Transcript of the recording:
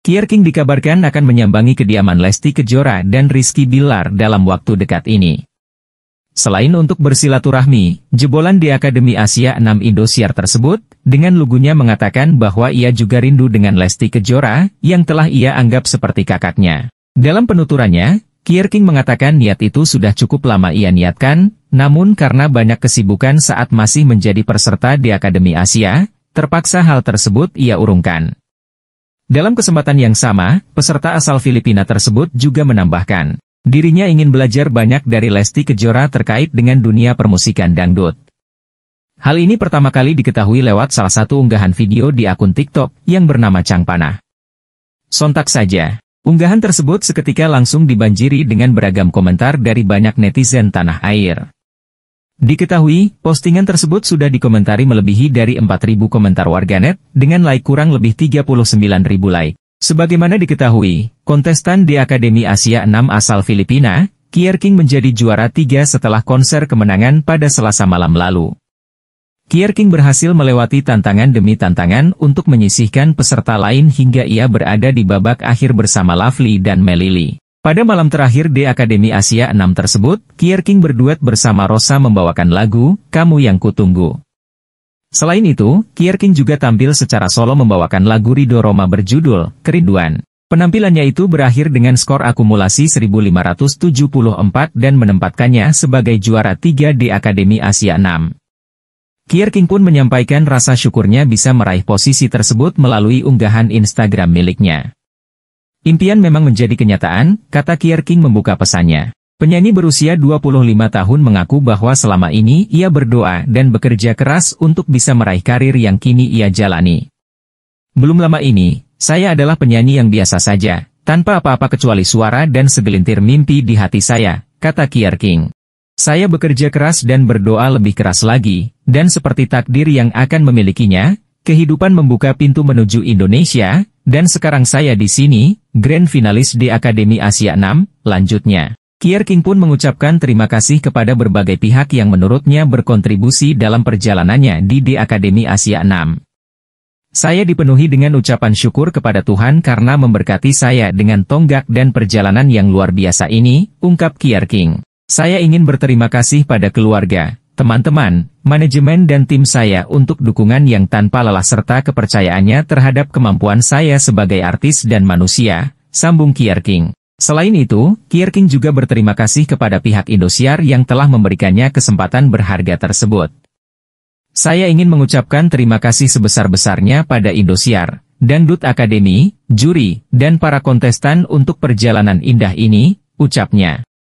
Kier King dikabarkan akan menyambangi kediaman Lesti Kejora dan Rizky Bilar dalam waktu dekat ini. Selain untuk bersilaturahmi, jebolan di Akademi Asia 6 Indosiar tersebut, dengan lugunya mengatakan bahwa ia juga rindu dengan Lesti Kejora, yang telah ia anggap seperti kakaknya. Dalam penuturannya, Kier King mengatakan niat itu sudah cukup lama ia niatkan, namun karena banyak kesibukan saat masih menjadi peserta di Akademi Asia, terpaksa hal tersebut ia urungkan. Dalam kesempatan yang sama, peserta asal Filipina tersebut juga menambahkan, dirinya ingin belajar banyak dari Lesti Kejora terkait dengan dunia permusikan dangdut. Hal ini pertama kali diketahui lewat salah satu unggahan video di akun TikTok yang bernama Chang Panah. Sontak saja, unggahan tersebut seketika langsung dibanjiri dengan beragam komentar dari banyak netizen tanah air. Diketahui, postingan tersebut sudah dikomentari melebihi dari 4.000 komentar warganet, dengan like kurang lebih 39.000 like. Sebagaimana diketahui, kontestan di Akademi Asia 6 asal Filipina, Kier King menjadi juara tiga setelah konser kemenangan pada selasa malam lalu. Kier King berhasil melewati tantangan demi tantangan untuk menyisihkan peserta lain hingga ia berada di babak akhir bersama Lovely dan Melili. Pada malam terakhir di Akademi Asia 6 tersebut, Kier King berduet bersama Rosa membawakan lagu, Kamu Yang Kutunggu. Selain itu, Kier King juga tampil secara solo membawakan lagu Rido Roma berjudul, Kerinduan. Penampilannya itu berakhir dengan skor akumulasi 1574 dan menempatkannya sebagai juara tiga di Akademi Asia 6. Kier King pun menyampaikan rasa syukurnya bisa meraih posisi tersebut melalui unggahan Instagram miliknya. Impian memang menjadi kenyataan, kata Kier King membuka pesannya. Penyanyi berusia 25 tahun mengaku bahwa selama ini ia berdoa dan bekerja keras untuk bisa meraih karir yang kini ia jalani. Belum lama ini, saya adalah penyanyi yang biasa saja, tanpa apa-apa kecuali suara dan segelintir mimpi di hati saya, kata Kier King. Saya bekerja keras dan berdoa lebih keras lagi, dan seperti takdir yang akan memilikinya, kehidupan membuka pintu menuju Indonesia, dan sekarang saya di sini, grand finalis di Akademi Asia 6, lanjutnya. Kier King pun mengucapkan terima kasih kepada berbagai pihak yang menurutnya berkontribusi dalam perjalanannya di di Akademi Asia 6. Saya dipenuhi dengan ucapan syukur kepada Tuhan karena memberkati saya dengan tonggak dan perjalanan yang luar biasa ini, ungkap Kier King. Saya ingin berterima kasih pada keluarga, teman-teman, manajemen dan tim saya untuk dukungan yang tanpa lelah serta kepercayaannya terhadap kemampuan saya sebagai artis dan manusia, sambung Kier King. Selain itu, Kier King juga berterima kasih kepada pihak Indosiar yang telah memberikannya kesempatan berharga tersebut. Saya ingin mengucapkan terima kasih sebesar-besarnya pada Indosiar, Dangdut Akademi, juri, dan para kontestan untuk perjalanan indah ini, ucapnya.